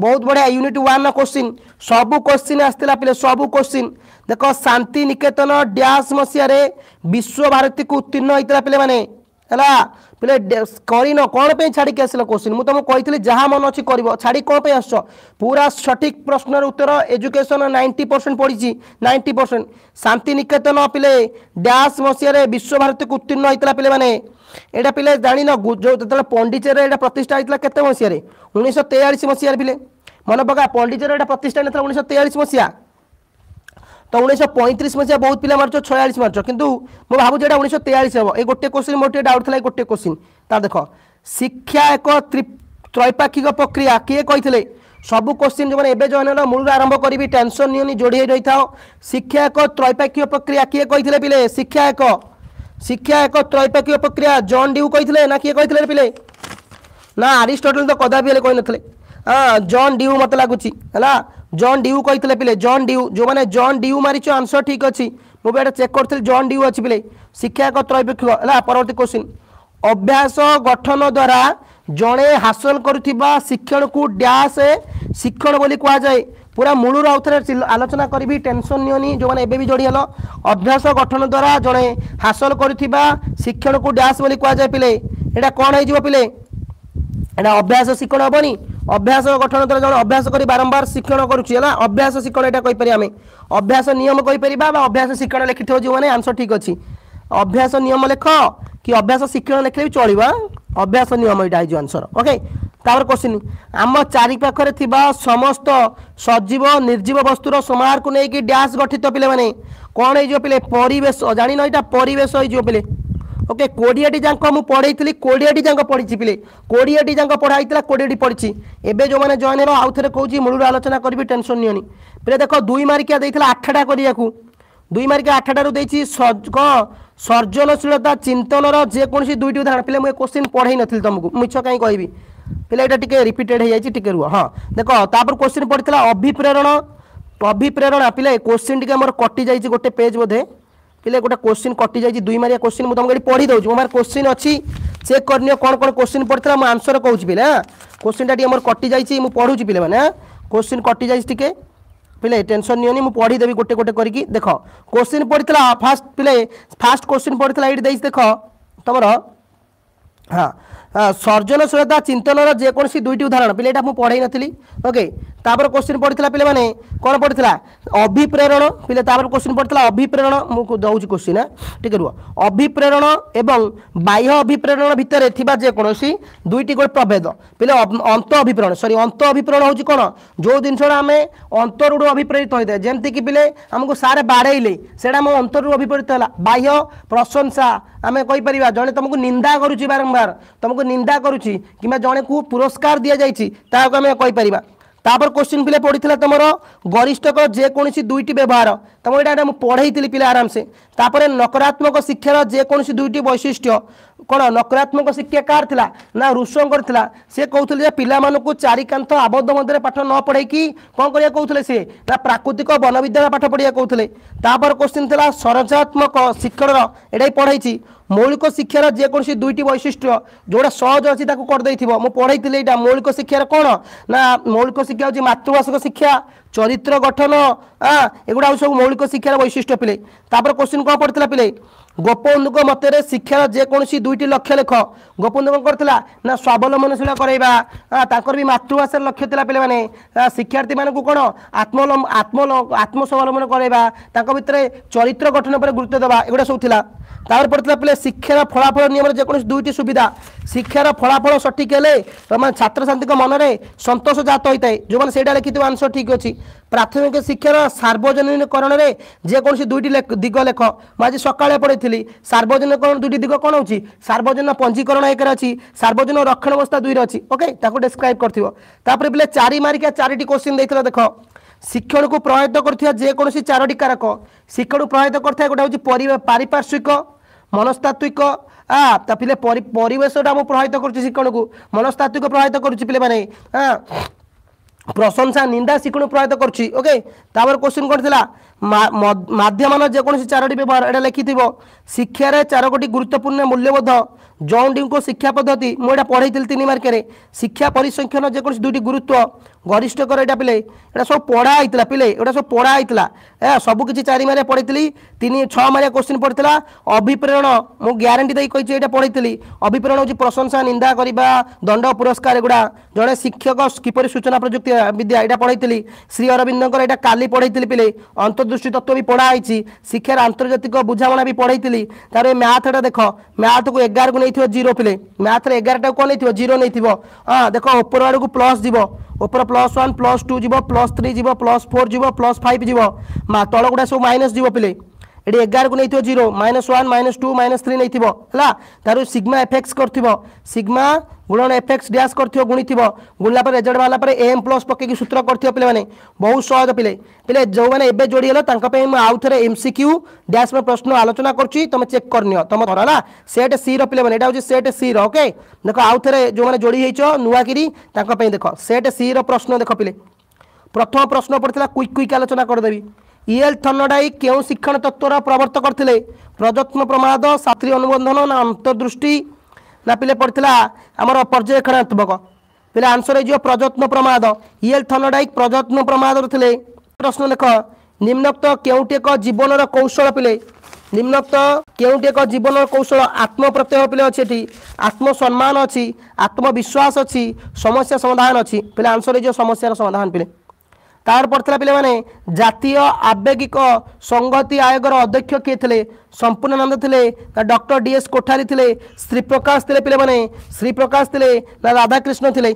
ବହୁତ ବଢ଼ିଆ ୟୁନିଟ୍ ୱାନ୍ର କୋଶ୍ଚିନ୍ ସବୁ କୋଶ୍ଚିନ୍ ଆସିଥିଲା ପିଲେ ସବୁ କୋଶ୍ଚିନ୍ ଦେଖ ଶାନ୍ତି ନିକେତନ ଡ୍ୟାସ୍ ମସିହାରେ ବିଶ୍ୱଭାରତୀକୁ ଉତ୍ତୀର୍ଣ୍ଣ ହେଇଥିଲା ପିଲାମାନେ ହେଲା ପିଲେ କରିନ କ'ଣ ପାଇଁ ଛାଡ଼ିକି ଆସିଲା କୋଶ୍ଚିନ୍ ମୁଁ ତୁମକୁ କହିଥିଲି ଯାହା ମନ ଅଛି କରିବ ଛାଡ଼ି କ'ଣ ପାଇଁ ଆସୁଛ ପୁରା ସଠିକ୍ ପ୍ରଶ୍ନର ଉତ୍ତର ଏଜୁକେସନ୍ ନାଇଣ୍ଟି ପରସେଣ୍ଟ ପଡ଼ିଛି ନାଇଣ୍ଟି ପରସେଣ୍ଟ ଶାନ୍ତିନିକେତନ ପିଲେ ଡ୍ୟାସ୍ ମସିହାରେ ବିଶ୍ୱଭାରତୀକୁ ଉତ୍ତୀର୍ଣ୍ଣ ହୋଇଥିଲା ପିଲାମାନେ ଏଇଟା ପିଲେ ଜାଣିନ ଯେଉଁ ଯେତେବେଳେ ପଣ୍ଡିଚେରୀରେ ଏଇଟା ପ୍ରତିଷ୍ଠା ହୋଇଥିଲା କେତେ ମସିହାରେ ଉଣେଇଶହ ତେୟାଳିଶ ମସିହାରେ ପିଲେ ମନେ ପକା ପଣ୍ଡିଚେରୀ ଏଇଟା ପ୍ରତିଷ୍ଠା ହେଇନଥିଲା ଉଣେଇଶହ ତେୟାଳିଶ ମସିହା ତ ଉଣେଇଶହ ପଇଁତିରିଶ ମସିହା ବହୁତ ପିଲା ମାରୁଛ ଛୟାଳିଶ ମାରୁଛ କିନ୍ତୁ ମୁଁ ଭାବୁଛି ଏଇଟା ଉଣେଇଶହ ତେୟାଳିଶ ହେବ ଏଇ ଗୋଟେ କୋଶ୍ଚିନ୍ ମୋର ଟିକେ ଡାଉଟ୍ ଥିଲା ଏଇ ଗୋଟେ କୋଶ୍ଚିନ୍ ତା ଦେଖ ଶିକ୍ଷା ଏକ ତ୍ରୈପାକ୍ଷିକ ପ୍ରକ୍ରିୟା କିଏ କହିଥିଲେ ସବୁ କୋଶ୍ଚିନ୍ ଯେଉଁମାନେ ଏବେ ଜଏନ୍ ହେଲା ମୂଳରୁ ଆରମ୍ଭ କରିବି ଟେନସନ୍ ନିଅନି ଯୋଡ଼ି ହୋଇ ରହିଥାଅ ଶିକ୍ଷା ଏକ ତ୍ରୈପାକ୍ଷିକ ପ୍ରକ୍ରିୟା କିଏ କହିଥିଲେ ପିଲେ ଶିକ୍ଷା ଏକ ଶିକ୍ଷା ଏକ ତ୍ରୈପାକ୍ଷିକ ପ୍ରକ୍ରିୟା ଜନ୍ ଡ୍ୟୁ କହିଥିଲେ ନା କିଏ କହିଥିଲେ ପିଲେ ନା ଆରିଷ୍ଟଟଲ ତ କଦାପି ହେଲେ କହିନଥିଲେ ହଁ ଜନ୍ ଡ୍ୟୁ ମୋତେ ଲାଗୁଛି ହେଲା ଜନ୍ ଡ୍ୟୁ କହିଥିଲେ ପିଲେ ଜନ୍ ଡ୍ୟୁ ଯେଉଁମାନେ ଜନ୍ ଡ୍ୟୁ ମାରିଛ ଆନ୍ସର୍ ଠିକ୍ ଅଛି ମୁଁ ବି ଏଇଟା ଚେକ୍ କରିଥିଲି ଜନ୍ ଡ୍ୟୁ ଅଛି ପିଲେ ଶିକ୍ଷାଗତ ତ୍ରୈପେକ୍ଷିକ ହେଲା ପରବର୍ତ୍ତୀ କ୍ୱେଶ୍ଚିନ୍ ଅଭ୍ୟାସ ଗଠନ ଦ୍ୱାରା ଜଣେ ହାସଲ କରୁଥିବା ଶିକ୍ଷଣକୁ ଡ୍ୟାସ୍ ଶିକ୍ଷଣ ବୋଲି କୁହାଯାଏ ପୁରା ମୂଳରୁ ଆଉଥରେ ଆଲୋଚନା କରିବି ଟେନସନ୍ ନିଅନି ଯେଉଁମାନେ ଏବେ ବି ଯୋଡ଼ି ହେଲ ଅଭ୍ୟାସ ଗଠନ ଦ୍ୱାରା ଜଣେ ହାସଲ କରୁଥିବା ଶିକ୍ଷଣକୁ ଡ୍ୟାସ୍ ବୋଲି କୁହାଯାଏ ପିଲେ ଏଇଟା କ'ଣ ହେଇଯିବ ପିଲେ ଏଇଟା ଅଭ୍ୟାସ ଶିକ୍ଷଣ ହେବନି ଅଭ୍ୟାସ ଗଠନ ଦ୍ୱାରା ଜଣେ ଅଭ୍ୟାସ କରି ବାରମ୍ବାର ଶିକ୍ଷଣ କରୁଛି ହେଲା ଅଭ୍ୟାସ ଶିକ୍ଷଣ ଏଇଟା କହିପାରିବା ଆମେ ଅଭ୍ୟାସ ନିୟମ କହିପାରିବା ବା ଅଭ୍ୟାସ ଶିକ୍ଷଣ ଲେଖିଥିବ ଯେଉଁମାନେ ଆନ୍ସର ଠିକ୍ ଅଛି ଅଭ୍ୟାସ ନିୟମ ଲେଖ କି ଅଭ୍ୟାସ ଶିକ୍ଷଣ ଲେଖିଲେ ବି ଚଳିବ ଅଭ୍ୟାସ ନିୟମ ଏଇଟା ହେଇଯିବ ଆନ୍ସର ଓକେ ତାପରେ କୋଶ୍ଚିନ୍ ଆମ ଚାରିପାଖରେ ଥିବା ସମସ୍ତ ସଜୀବ ନିର୍ଜୀବ ବସ୍ତୁର ସମାହାରକୁ ନେଇକି ଡ୍ୟାସ୍ ଗଠିତ ପିଲାମାନେ କ'ଣ ହେଇଯିବ ପିଲେ ପରିବେଶ ଜାଣିନ ଏଇଟା ପରିବେଶ ହେଇଯିବ ପିଲେ ওকে কোড়িয়েটি যাক মু পড়াইলি কোড়িয়েটি যাক পড়িছি পিলে কোড়িয়েটি যাক পড়া হয়েছিল কোড়িয়েটি পড়িছি এবে যে জয়েন হব আউথরে কৌছি মূলর আলোচনা করবি টেনশন নিওনি পিলে দেখ দুই মার্কিয়া দিয়েছিল আঠটা করা দুই মার্কিয়া আঠটার দিয়েছি সর্জনশীলতা চিন্তনর যেকোন দুইটি উদাহরণ পিলে মু কোশ্চিন পড়াই নথিল তোমাকে মিছ কাই কবি পিলে এটা টিকে রিপিটেড হয়ে যাই টিকে রুহ হ্যাঁ দেখ তাপরে কোশ্চিন পড়ি অভিপ্রেরণ অভিপ্রেরণা পিলে কোশ্চিন টিকে আমার কটি যাই গোটে পেজ বোধে ପିଲେ ଗୋଟେ କୋଶ୍ଚିନ୍ କଟିଯାଇଛି ଦୁଇ ମାରିଆ କୋଶ୍ଚିନ୍ ମୁଁ ତମକୁ ଏଠି ପଢ଼ି ଦେଉଛି ମୋ ପାଖରେ କୋଶ୍ଚିନ୍ ଅଛି ଚେକ୍ କରିନିଅ କ'ଣ କ'ଣ କୋଶ୍ଚିନ୍ ପଡ଼ିଥିଲା ମୁଁ ଆନ୍ସର୍ କହୁଛି ପିଲେ ହାଁ କୋଶ୍ଚିନ୍ଟା ଟିକେ ମୋର କଟିଯାଇଛି ମୁଁ ପଢ଼ୁଛି ପିଲାମାନେ ହାଁ କୋଶ୍ଚିନ୍ କଟିଯାଇଛି ଟିକେ ପିଲେ ଟେନସନ୍ ନିଅନି ମୁଁ ପଢ଼ିଦେବି ଗୋଟେ ଗୋଟେ କରିକି ଦେଖ କୋଶ୍ଚିନ୍ ପଡ଼ିଥିଲା ଫାଷ୍ଟ ପିଲେ ଫାଷ୍ଟ କୋଶ୍ଚିନ୍ ପଡ଼ିଥିଲା ଏଇଠି ଦେଇଛି ଦେଖ ତମର ହଁ ସର୍ଜନଶୀଳତା ଚିନ୍ତନର ଯେକୌଣସି ଦୁଇଟି ଉଦାହରଣ ପିଲା ଏଇଟା ମୁଁ ପଢ଼େଇ ନଥିଲି ଓକେ ତାପରେ କୋଶ୍ଚିନ୍ ପଡ଼ିଥିଲା ପିଲାମାନେ କ'ଣ ପଡ଼ିଥିଲା ଅଭିପ୍ରେରଣ ପିଲା ତାପରେ କୋଶ୍ଚିନ୍ ପଡ଼ିଥିଲା ଅଭିପ୍ରେରଣ ମୁଁ ଦେଉଛି କୋଶ୍ଚିନ୍ ଟିକେ ରୁହ ଅଭିପ୍ରେରଣ ଏବଂ ବାହ୍ୟ ଅଭିପ୍ରେରଣ ଭିତରେ ଥିବା ଯେକୌଣସି ଦୁଇଟି ଗୋଟେ ପ୍ରଭେଦ ପିଲା ଅନ୍ତ ଅଭିପ୍ରେରଣ ସରି ଅନ୍ତ ଅଭିପ୍ରେରଣ ହେଉଛି କ'ଣ ଯେଉଁ ଜିନିଷଟା ଆମେ ଅନ୍ତରୁ ଅଭିପ୍ରେରିତ ହୋଇଥାଏ ଯେମିତିକି ପିଲେ ଆମକୁ ସାର୍ ବାଡ଼େଇଲେ ସେଇଟା ଆମ ଅନ୍ତରୁ ଅଭିପ୍ରେରିତ ହେଲା ବାହ୍ୟ ପ୍ରଶଂସା ଆମେ କହିପାରିବା ଜଣେ ତୁମକୁ ନିନ୍ଦା କରୁଛି ବାରମ୍ବାର ତୁମକୁ নিন্দা করুছি কিংবা জনকু পুরস্কার দিয়েছি তাহলে আমি কইপারা তাপরে কোশ্চিন পিলে পড়ি তোমার গরিষ্ঠক যেকোন দুইটি ব্যবহার তোমার এটা পড়াই পিলে আরামসে তাপরে নকারাত্মক শিক্ষার যেকোন দুইটি বৈশিষ্ট্য କ'ଣ ନକାରାତ୍ମକ ଶିକ୍ଷା କାହାର ଥିଲା ନା ଋଷଙ୍କର ଥିଲା ସେ କହୁଥିଲେ ଯେ ପିଲାମାନଙ୍କୁ ଚାରିକାନ୍ଥ ଆବଦ୍ଧ ମଧ୍ୟରେ ପାଠ ନ ପଢ଼େଇକି କ'ଣ କରିବାକୁ କହୁଥିଲେ ସେ ନା ପ୍ରାକୃତିକ ବନବିଦ୍ୟାଳୟ ପାଠ ପଢ଼ିବାକୁ କହୁଥିଲେ ତାପରେ କୋଶ୍ଚିନ୍ ଥିଲା ସରଞ୍ଚାତ୍ମକ ଶିକ୍ଷଣର ଏଇଟା ବି ପଢ଼ାଇଛି ମୌଳିକ ଶିକ୍ଷାର ଯେକୌଣସି ଦୁଇଟି ବୈଶିଷ୍ଟ୍ୟ ଯେଉଁଟା ସହଜ ଅଛି ତାକୁ କରିଦେଇଥିବ ମୁଁ ପଢ଼ାଇଥିଲି ଏଇଟା ମୌଳିକ ଶିକ୍ଷାର କ'ଣ ନା ମୌଳିକ ଶିକ୍ଷା ହେଉଛି ମାତୃଭାଷିକ ଶିକ୍ଷା ଚରିତ୍ର ଗଠନ ଆଁ ଏଗୁଡ଼ା ସବୁ ମୌଳିକ ଶିକ୍ଷାର ବୈଶିଷ୍ଟ୍ୟ ପିଲେ ତାପରେ କୋଶ୍ଚିନ୍ କ'ଣ ପଡ଼ିଥିଲା ପିଲେ ଗୋପବନ୍ଧୁଙ୍କ ମତରେ ଶିକ୍ଷାର ଯେକୌଣସି ଦୁଇଟି ଲକ୍ଷ୍ୟ ଲେଖ ଗୋପବନ୍ଧୁ କ'ଣ କରିଥିଲା ନା ସ୍ୱାବଲମ୍ବନଶୀଳ କରାଇବା ତାଙ୍କର ବି ମାତୃଭାଷାର ଲକ୍ଷ୍ୟ ଥିଲା ପିଲାମାନେ ଶିକ୍ଷାର୍ଥୀମାନଙ୍କୁ କ'ଣ ଆତ୍ମ ଆତ୍ମ ଆତ୍ମସ୍ୱାବଲମ୍ବନ କରାଇବା ତାଙ୍କ ଭିତରେ ଚରିତ୍ର ଗଠନ ଉପରେ ଗୁରୁତ୍ୱ ଦେବା ଏଗୁଡ଼ା ସବୁ ଥିଲା ତାପରେ ପଡ଼ିଥିଲା ପିଲେ ଶିକ୍ଷାର ଫଳାଫଳ ନିୟମର ଯେକୌଣସି ଦୁଇଟି ସୁବିଧା ଶିକ୍ଷାର ଫଳାଫଳ ସଠିକ୍ ହେଲେ ମାନେ ଛାତ୍ରଛାତ୍ରୀଙ୍କ ମନରେ ସନ୍ତୋଷ ଜାତ ହୋଇଥାଏ ଯେଉଁମାନେ ସେଇଟା ଲେଖିଥିବେ ଆନ୍ସର୍ ଠିକ୍ ଅଛି ପ୍ରାଥମିକ ଶିକ୍ଷାର ସାର୍ବଜନୀନକରଣରେ ଯେକୌଣସି ଦୁଇଟି ଦିଗ ଲେଖ ମୁଁ ଆଜି ସକାଳେ ପଢ଼ିଥିଲି କହିଥିଲି ସାର୍ବଜନୀକରଣ ଦୁଇଟି ଦିଗ କ'ଣ ହେଉଛି ସାର୍ବଜନୀନ ପଞ୍ଜୀକରଣ ଏକରେ ଅଛି ସାର୍ବଜନୀନ ରକ୍ଷଣ ଅବସ୍ଥା ଦୁଇରେ ଅଛି ଓକେ ତାକୁ ଡେସ୍କ୍ରାଇବ୍ କରିଥିବ ତାପରେ ପିଲେ ଚାରି ମାରିକିଆ ଚାରିଟି କୋଶ୍ଚିନ୍ ଦେଇଥିଲା ଦେଖ ଶିକ୍ଷଣକୁ ପ୍ରଭାବିତ କରୁଥିବା ଯେକୌଣସି ଚାରୋଟି କାରକ ଶିକ୍ଷଣକୁ ପ୍ରଭାବିତ କରିଥାଏ ଗୋଟେ ହେଉଛି ପାରିପାର୍ଶ୍ୱିକ ମନସ୍ତାତ୍ତ୍ୱିକ ତା ପିଲେ ପରିବେଶଟା ଆମକୁ ପ୍ରଭାବିତ କରୁଛି ଶିକ୍ଷଣକୁ ମନସ୍ତାତ୍ତ୍ୱିକ ପ୍ରଭାବିତ କରୁଛି ପିଲେମାନେ ହଁ প্রশংসা নিন্দা শিখুণু প্রয়াত করছি ওকে তাপরে কোশ্চিন কোণ লা মাধ্যমান যেকোন চারোটি ব্যবহার এটা লিখিথিব শিক্ষার চারোটি গুরুত্বপূর্ণ মূল্যবোধ জৌটিঙ্কু শিক্ষা পদ্ধতি মু এটা পড়াইলি তিন মার্কের শিক্ষা পরিসংখ্যান যেকোন দুইটি গুরুত্ব ଗରିଷ୍ଠକର ଏଇଟା ପିଲେ ଏଇଟା ସବୁ ପଢ଼ା ହେଇଥିଲା ପିଲେ ଏଇଟା ସବୁ ପଢ଼ା ହେଇଥିଲା ଏ ସବୁ କିଛି ଚାରି ମାରିଆ ପଢ଼ିଥିଲି ତିନି ଛଅ ମାରିଆ କୋଶ୍ଚିନ୍ ପଡ଼ିଥିଲା ଅଭିପ୍ରେରଣ ମୁଁ ଗ୍ୟାରେଣ୍ଟି ଦେଇ କହିଛି ଏଇଟା ପଢ଼ିଥିଲି ଅଭିପ୍ରେରଣ ହେଉଛି ପ୍ରଶଂସା ନିନ୍ଦା କରିବା ଦଣ୍ଡ ପୁରସ୍କାର ଏଗୁଡ଼ା ଜଣେ ଶିକ୍ଷକ କିପରି ସୂଚନା ପ୍ରଯୁକ୍ତି ବିଦ୍ୟା ଏଇଟା ପଢ଼େଇଥିଲି ଶ୍ରୀ ଅରବିନ୍ଦଙ୍କର ଏଇଟା କାଲି ପଢ଼େଇଥିଲି ପିଲେ ଅନ୍ତର୍ଦୃଷ୍ଟି ତତ୍ତ୍ୱ ବି ପଢ଼ା ହେଇଛି ଶିକ୍ଷାର ଆନ୍ତର୍ଜାତିକ ବୁଝାମଣା ବି ପଢ଼େଇଥିଲି ତାର ଏ ମ୍ୟାଥଟା ଦେଖ ମ୍ୟାଥକୁ ଏଗାରକୁ ନେଇଥିବ ଜିରୋ ପିଲେ ମ୍ୟାଥରେ ଏଗାରଟାକୁ କ'ଣ ନେଇଥିବ ଜିରୋ ନେଇଥିବ ହଁ ଦେଖ ଉପର ଆଡ଼କୁ ପ୍ଲସ୍ ଯିବ উপর প্লস ওয়ান প্লস টু যাব প্লস থ্রি যাব প্লস ফোর যাব প্লস ফাইভ যাব তলগুড়া সব মাইনস যাব পিলে ଏଠି ଏଗାରକୁ ନେଇଥିବ zero minus one minus two minus three ନେଇଥିବ ହେଲା ତା'ର ସିଗ୍ମା ଏଫେକ୍ସ କରିଥିବ ସିଗ୍ମା ଗୁଣନ ଏଫେକ୍ସ ଡ୍ୟାସ୍ କରିଥିବ ଗୁଣିଥିବ ଗୁଣିଲା ପରେ ରେଜଲ୍ଟ ବାହାରିଲା ପରେ ଏମ୍ ପ୍ଲସ୍ ପକେଇକି ସୂତ୍ର କରିଥିବ ପିଲାମାନେ ବହୁତ ସହଜ ପିଲେ ପିଲେ ଯେଉଁମାନେ ଏବେ ଯୋଡ଼ି ହେଲା ତାଙ୍କ ପାଇଁ ମୁଁ ଆଉ ଥରେ ଏମ୍ ସି କ୍ୟୁ ଡ୍ୟାସ୍ ପ୍ରଶ୍ନ ଆଲୋଚନା କରୁଛି ତମେ ଚେକ୍ କରିନିଅ ତମ ଧର ହେଲା ସେଟ୍ ସିର ପିଲାମାନେ ଏଇଟା ହେଉଛି ସେଟ୍ ସିର ଓକେ ଦେଖ ଆଉ ଥରେ ଯେଉଁମାନେ ଯୋଡ଼ି ହେଇଛ ନୂଆକିରି ତାଙ୍କ ପାଇଁ ଦେଖ ସେଟ୍ ସିର ପ୍ରଶ୍ନ ଦେଖ ପିଲେ ପ୍ରଥମ ପ୍ରଶ୍ନ ପଡ଼ିଥିଲା କୁଇକ୍ କୁଇକ୍ ଆଲୋଚନା କରିଦେବି ଇଏଲ୍ e ଥନଡ଼ାଇ କେଉଁ ଶିକ୍ଷଣ ତତ୍ତ୍ୱର ପ୍ରବର୍ତ୍ତ କରିଥିଲେ ପ୍ରଯତ୍ନ ପ୍ରମାଦ ସାତ୍ରୀ ଅନୁବନ୍ଧନ ନା ଅନ୍ତଦୃଷ୍ଟି ନା ପିଲେ ପଡ଼ିଥିଲା ଆମର ପର୍ଯ୍ୟବେକ୍ଷଣାତ୍ମକ ପିଲା ଆନ୍ସର ହେଇଯିବ ପ୍ରଯତ୍ନ ପ୍ରମାଦ ଇଏଲ୍ e ଥନଡ଼ାଇ ପ୍ରଯତ୍ନ ପ୍ରମାଦରେ ଥିଲେ ପ୍ରଶ୍ନ ଲେଖ ନିମ୍ନକ୍ତ କେଉଁଠି ଏକ ଜୀବନର କୌଶଳ ପିଲେ ନିମ୍ନକ୍ତ କେଉଁଠି ଏକ ଜୀବନର କୌଶଳ ଆତ୍ମପ୍ରତ୍ୟୟ ପିଲେ ଅଛି ଏଠି ଆତ୍ମସମ୍ମାନ ଅଛି ଆତ୍ମବିଶ୍ୱାସ ଅଛି ସମସ୍ୟା ସମାଧାନ ଅଛି ପିଲା ଆନ୍ସର ହେଇଯିବ ସମସ୍ୟାର ସମାଧାନ ପିଲେ ତାପର ଥିଲା ପିଲାମାନେ ଜାତୀୟ ଆବେଗିକ ସଂହତି ଆୟୋଗର ଅଧ୍ୟକ୍ଷ କିଏ ଥିଲେ ସମ୍ପୂର୍ଣ୍ଣ ନନ୍ଦ ଥିଲେ ନା ଡକ୍ଟର ଡି ଏସ୍ କୋଠାରୀ ଥିଲେ ଶ୍ରୀପ୍ରକାଶ ଥିଲେ ପିଲାମାନେ ଶ୍ରୀପ୍ରକାଶ ଥିଲେ ନା ରାଧାକ୍ରିଷ୍ଣ ଥିଲେ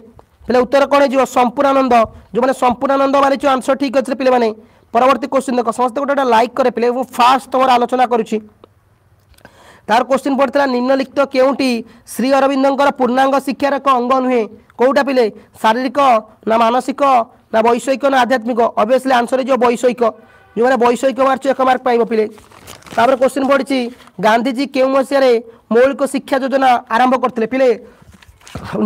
ପିଲା ଉତ୍ତର କ'ଣ ହେଇଯିବ ସମ୍ପୂର୍ଣ୍ଣାନନ୍ଦ ଯେଉଁମାନେ ସମ୍ପୂର୍ଣ୍ଣାନନ୍ଦ ମାନିଛୁ ଆନ୍ସର୍ ଠିକ୍ ଅଛି ପିଲାମାନେ ପରବର୍ତ୍ତୀ କୋଶ୍ଚିନ୍ ଦେଖ ସମସ୍ତେ ଗୋଟେ ଗୋଟେ ଲାଇକ୍ କରେ ପିଲା ମୁଁ ଫାଷ୍ଟ ତମର ଆଲୋଚନା କରୁଛି তার কোশ্চিন পড়িলা নিম্নলিখিত কেউটি শ্রী অরবিন্দর পূর্ণাঙ্গ শিক্ষার এক অঙ্গ নুহে কোটা পিলে শারীরিক না মানসিক না বৈষয়িক না আধ্যাত্মিক অবভিয়াসলি আনসর হয়ে বৈষয়িক যে বৈষয়িক মার্চ এক মার্ক পাইব পিলে তাপরে কোশ্চিন পড়ছি গান্ধীজি কেউ মশিয়ারে মৌলিক শিক্ষা যোজনা আরম্ভ করলে পিলে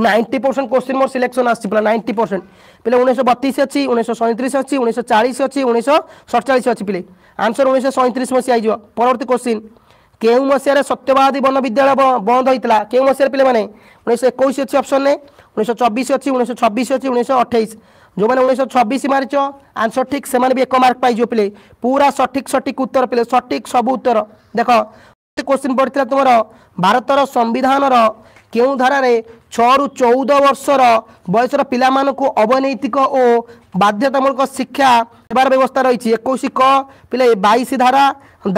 ninety percent question more selection আসছে পিলা নাইন্টি পরসেন্ট পিলে উনিশশো বতিশ অছি উনিশশো সৈঁত্রিশ অছি উনিশশো চাশ অছি উনিশশো সতচাশ অছি পিলে আনসর উনিশশো সৈঁত্রিশ মশিয়া হয়ে পরবর্তী কোশ্চিন କେଉଁ ମସିହାରେ ସତ୍ୟବାଦୀ ବନ ବିଦ୍ୟାଳୟ ବନ୍ଦ ହୋଇଥିଲା କେଉଁ ମସିହାରେ ପିଲାମାନେ ଉଣେଇଶହ ଏକୋଇଶ ଅଛି ଅପସନରେ ଉଣେଇଶହ ଚବିଶ ଅଛି ଉଣେଇଶହ ଛବିଶ ଅଛି ଉଣେଇଶହ ଅଠେଇଶ ଯେଉଁମାନେ ଉଣେଇଶହ ଛବିଶ ମାରିଛ ଆନ୍ସର ଠିକ୍ ସେମାନେ ବି ଏକ ମାର୍କ ପାଇଯିବ ପିଲେ ପୁରା ସଠିକ୍ ସଠିକ୍ ଉତ୍ତର ପିଲେ ସଠିକ୍ ସବୁ ଉତ୍ତର ଦେଖ କୋଶ୍ଚିନ୍ ପଡ଼ିଥିଲା ତୁମର ଭାରତର ସମ୍ବିଧାନର କେଉଁ ଧାରାରେ ଛଅରୁ ଚଉଦ ବର୍ଷର ବୟସର ପିଲାମାନଙ୍କୁ ଅବନୈତିକ ଓ ବାଧ୍ୟତାମୂଳକ ଶିକ୍ଷା ଦେବାର ବ୍ୟବସ୍ଥା ରହିଛି ଏକୋଇଶ କ ପିଲା ବାଇଶ ଧାରା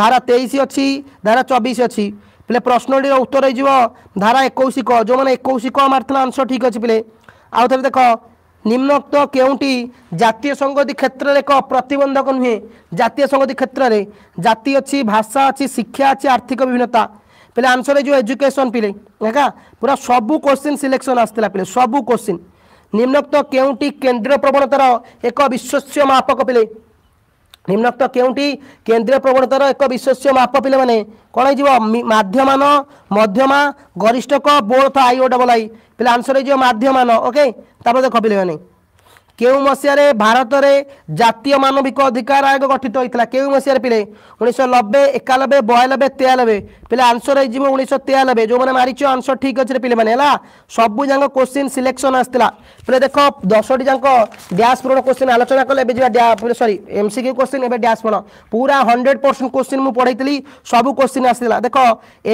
ଧାରା ତେଇଶ ଅଛି ଧାରା ଚବିଶ ଅଛି ପିଲେ ପ୍ରଶ୍ନଟିର ଉତ୍ତର ହେଇଯିବ ଧାରା ଏକୋଇଶ କ ଯେଉଁମାନେ ଏକୋଇଶ କ ମାରିଥିଲେ ଆନ୍ସର୍ ଠିକ୍ ଅଛି ପିଲେ ଆଉ ଥରେ ଦେଖ ନିମ୍ନକ୍ତ କେଉଁଟି ଜାତୀୟ ସଂଗତି କ୍ଷେତ୍ରରେ ଏକ ପ୍ରତିବନ୍ଧକ ନୁହେଁ ଜାତୀୟ ସଂଗତି କ୍ଷେତ୍ରରେ ଜାତି ଅଛି ଭାଷା ଅଛି ଶିକ୍ଷା ଅଛି ଆର୍ଥିକ ବିଭିନ୍ନତା ପିଲେ ଆନ୍ସର୍ ହେଇଯିବ ଏଜୁକେସନ୍ ପିଲେ ଏକା ପୁରା ସବୁ କୋଶ୍ଚିନ୍ ସିଲେକ୍ସନ୍ ଆସିଥିଲା ପିଲେ ସବୁ କୋଶ୍ଚିନ୍ ନିମ୍ନୋକ୍ତ କେଉଁଟି କେନ୍ଦ୍ରୀୟ ପ୍ରବଣତାର ଏକ ବିଶ୍ୱସ୍ୟ ମାପକ ପିଲେ ନିମ୍ନକ୍ତ କେଉଁଟି କେନ୍ଦ୍ରୀୟ ପ୍ରବଣତାର ଏକ ବିଶ୍ୱସ୍ୟ ମାପ ପିଲାମାନେ କ'ଣ ହେଇଯିବ ମାଧ୍ୟମାନ ମଧ୍ୟମା ଗରିଷ୍ଠକ ବୋଳଥ ଆଇ ଓ ଡବଲ୍ ଆଇ ପିଲା ଆନ୍ସର୍ ହେଇଯିବ ମାଧ୍ୟମାନ ଓକେ ତାପରେ ଦେଖ ପିଲାମାନେ কেউ মশায় ভারতের জাতীয় মানবিক অধিকার আয়োগ গঠিত হয়েছিল কেউ মশায় পিলে উনিশশো নবে একানবে বয়ানবে তেয়ানবে পিলে আনসর হয়ে উনিশশো তেয়ানবে যে মারিছ আনসর ঠিক আছে পিলে মানে হল সবু যাক কোশ্চিন সিলেকশন আসছিল পিলে দেখ দশটি যাক ড্যাশ পূরণ কোশ্চিন আলোচনা কলে এবে যা সরি এমসিকিউ কোশ্চিন এবে ড্যাশ পূরণ পুরা হন্ড্রেড পরসেন্ট কোশ্চিন মু পড়াইলি সবু কোশ্চিন আসছিল দেখ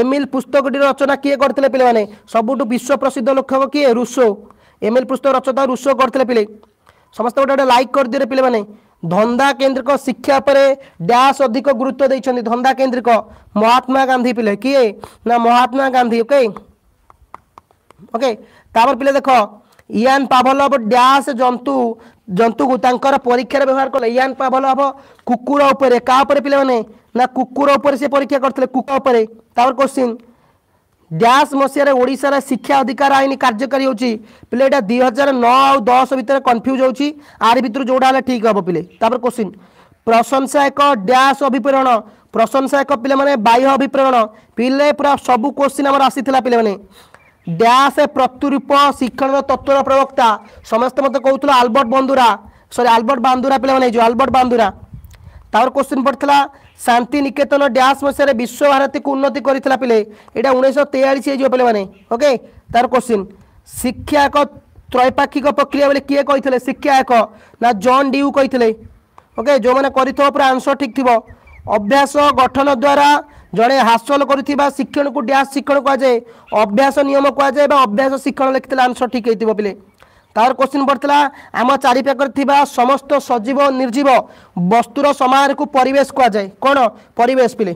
এমিল পুস্তকটির রচনা কিয়ে করে পিলে মানে সবুঠু বিশ্ব প্রসিদ্ধ লেখক কিয়ে রুসো এমিল পুস্তক রচনা রুসো করে পিলে ସମସ୍ତେ ଗୋଟେ ଗୋଟେ ଲାଇକ୍ କରିଦେବେ ପିଲାମାନେ ଧନ୍ଦା କେନ୍ଦ୍ରିକ ଶିକ୍ଷା ଉପରେ ଡ୍ୟାସ୍ ଅଧିକ ଗୁରୁତ୍ୱ ଦେଇଛନ୍ତି ଧନ୍ଦା କେନ୍ଦ୍ରିକ ମହାତ୍ମା ଗାନ୍ଧୀ ପିଲେ କିଏ ନା ମହାତ୍ମା ଗାନ୍ଧୀ ଓକେ ଓକେ ତାପରେ ପିଲା ଦେଖ ইয়ান পাভলভ ড্যাশ ଜନ୍ତୁ ଜନ୍ତୁକୁ ତାଙ୍କର পরীক্ষার ବ୍ୟବହାର କଲେ ଇଆନ୍ পাভলভ কুকুর উপরে কাহ উপরে পিলে মানে না কুকুর উপরে সে পরীক্ষা করলে কুকুর উপরে তারপর কোশ্চিন ଡ୍ୟାସ୍ ମସିହାରେ ଓଡ଼ିଶାରେ ଶିକ୍ଷା ଅଧିକାର ଆଇନ କାର୍ଯ୍ୟକାରୀ ହେଉଛି ପିଲେ ଏଇଟା ଦୁଇ ହଜାର ନଅ ଆଉ ଦଶ ଭିତରେ କନଫ୍ୟୁଜ୍ ହେଉଛି ଆରି ଭିତରୁ ଯେଉଁଟା ହେଲେ ଠିକ୍ ହେବ ପିଲେ ତାପରେ କୋଶ୍ଚିନ୍ ପ୍ରଶଂସା ଏକ ଡ୍ୟାସ୍ ଅଭିପ୍ରେରଣ ପ୍ରଶଂସା ଏକ ପିଲାମାନେ ବାହ୍ୟ ଅଭିପ୍ରେରଣ ପିଲେ ପୁରା ସବୁ କୋଶ୍ଚିନ୍ ଆମର ଆସିଥିଲା ପିଲାମାନେ ଡ୍ୟାସ୍ ପ୍ରତିରୂପ ଶିକ୍ଷଣର ତତ୍ତ୍ୱର ପ୍ରବକ୍ତା ସମସ୍ତେ ମୋତେ କହୁଥିଲେ ଆଲବର୍ଟ ବନ୍ଧୁରା ସରି ଆଲବର୍ଟ ବାନ୍ଧୁରା ପିଲାମାନେ ହେଇଯିବ ଆଲବର୍ଟ ବାନ୍ଧୁରା ତାପରେ କୋଶ୍ଚିନ୍ ପଡ଼ିଥିଲା ଶାନ୍ତି ନିକେତନ ଡ୍ୟାସ୍ ମସିହାରେ ବିଶ୍ୱଭାରତୀକୁ ଉନ୍ନତି କରିଥିଲା ପିଲେ ଏଇଟା ଉଣେଇଶହ ତେୟାଳିଶ ହେଇଯିବ ପିଲାମାନେ ଓକେ ତାର କୋଶ୍ଚିନ୍ ଶିକ୍ଷା ଏକ ତ୍ରୈପାକ୍ଷିକ ପ୍ରକ୍ରିୟା ବୋଲି କିଏ କହିଥିଲେ ଶିକ୍ଷା ଏକ ନା ଜନ୍ ଡ୍ୟୁ କହିଥିଲେ ଓକେ ଯେଉଁମାନେ କରିଥିବ ପୁରା ଆନ୍ସର୍ ଠିକ୍ ଥିବ ଅଭ୍ୟାସ ଗଠନ ଦ୍ୱାରା ଜଣେ ହାସଲ କରୁଥିବା ଶିକ୍ଷଣକୁ ଡ୍ୟାସ୍ ଶିକ୍ଷଣ କୁହାଯାଏ ଅଭ୍ୟାସ ନିୟମ କୁହାଯାଏ ବା ଅଭ୍ୟାସ ଶିକ୍ଷଣ ଲେଖିଥିଲେ ଆନ୍ସର୍ ଠିକ୍ ହେଇଥିବ ପିଲେ ତାର କୋଶ୍ଚିନ୍ ପଡ଼ିଥିଲା ଆମ ଚାରିପାଖରେ ଥିବା ସମସ୍ତ ସଜୀବ ନିର୍ଜୀବ ବସ୍ତୁର ସମାହାରକୁ ପରିବେଶ କୁହାଯାଏ କ'ଣ ପରିବେଶ ପିଲେ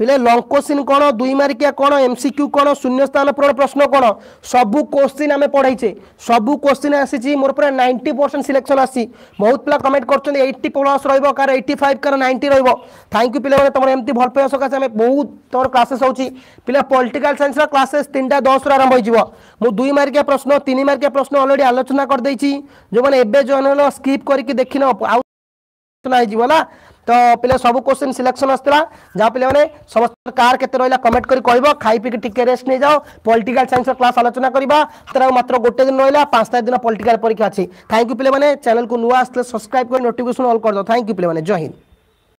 ପିଲେ ଲଙ୍ଗ କୋଶ୍ଚିନ୍ କ'ଣ ଦୁଇ ମାର୍କିଆ କ'ଣ ଏମ୍ସିକ୍ୟୁ କ'ଣ ଶୂନ୍ୟସ୍ଥାନ ପୂରଣ ପ୍ରଶ୍ନ କ'ଣ ସବୁ କୋଶ୍ଚିନ୍ ଆମେ ପଢ଼ାଇଛେ ସବୁ କୋଶ୍ଚିନ୍ ଆସିଛି ମୋର ପୁରା ନାଇଣ୍ଟି ପରସେଣ୍ଟ ସିଲେକ୍ସନ୍ ଆସିଛି ବହୁତ ପିଲା କମେଣ୍ଟ କରୁଛନ୍ତି ଏଇଟି ପ୍ଲସ୍ ରହିବ କାହାର ଏଇଟି ଫାଇଭ୍ କାହାର ନାଇଣ୍ଟି ରହିବ ଥ୍ୟାଙ୍କ ୟୁ ପିଲାମାନେ ତମର ଏମିତି ଭଲ ପାଇବା ସକାଶେ ଆମେ ବହୁତ ତମର କ୍ଲାସେସ୍ ହେଉଛି ପିଲା ପଲିଟିକାଲ ସାଇନ୍ସର କ୍ଲାସେସ୍ ତିନିଟା ଦଶରୁ ଆରମ୍ଭ ହୋଇଯିବ ମୁଁ ଦୁଇ ମାର୍କିଆ ପ୍ରଶ୍ନ ତିନି ମାର୍କିଆ ପ୍ରଶ୍ନ ଅଲରେଡ଼ି ଆଲୋଚନା କରିଦେଇଛି ଯେଉଁମାନେ ଏବେ ଜଏନ୍ ହେଲ ସ୍କିପ୍ କରିକି ଦେଖିନ ଆଉ ହେଇଯିବ ହେଲା ତ ପିଲା ସବୁ କୋଶ୍ଚିନ୍ ସିଲେକ୍ସନ୍ ଆସିଥିଲା ଯାହା ପିଲାମାନେ ସମସ୍ତ କାହାର କେତେ ରହିଲା କମେଣ୍ଟ କରି କହିବ ଖାଇ ପିଇକି ଟିକେ ରେଷ୍ଟ ନେଇଯାଅ ପଲିଟିକାଲ ସାଇନ୍ସର କ୍ଲାସ୍ ଆଲୋଚନା କରିବା ତାର ମାତ୍ର ଗୋଟେ ଦିନ ରହିଲା ପାଞ୍ଚ ତାରିଖ ଦିନ ପଲିଟିକାଲ ପରୀକ୍ଷା ଅଛି ଥ୍ୟାଙ୍କ ୟୁ ପିଲାମାନେ ଚ୍ୟାନେଲକୁ ନୂଆ ଆସିଥିଲେ ସବସ୍କ୍ରାଇବ କରି ନୋଟିଫିକେସନ୍ ଅଲ୍ କରିଦିଅ ଥ୍ୟାଙ୍କ ୟୁ ପିଲାମାନେ ଜୟ ହିନ୍ଦ